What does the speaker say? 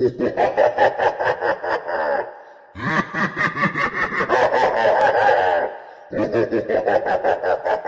Ha ha ha ha ha!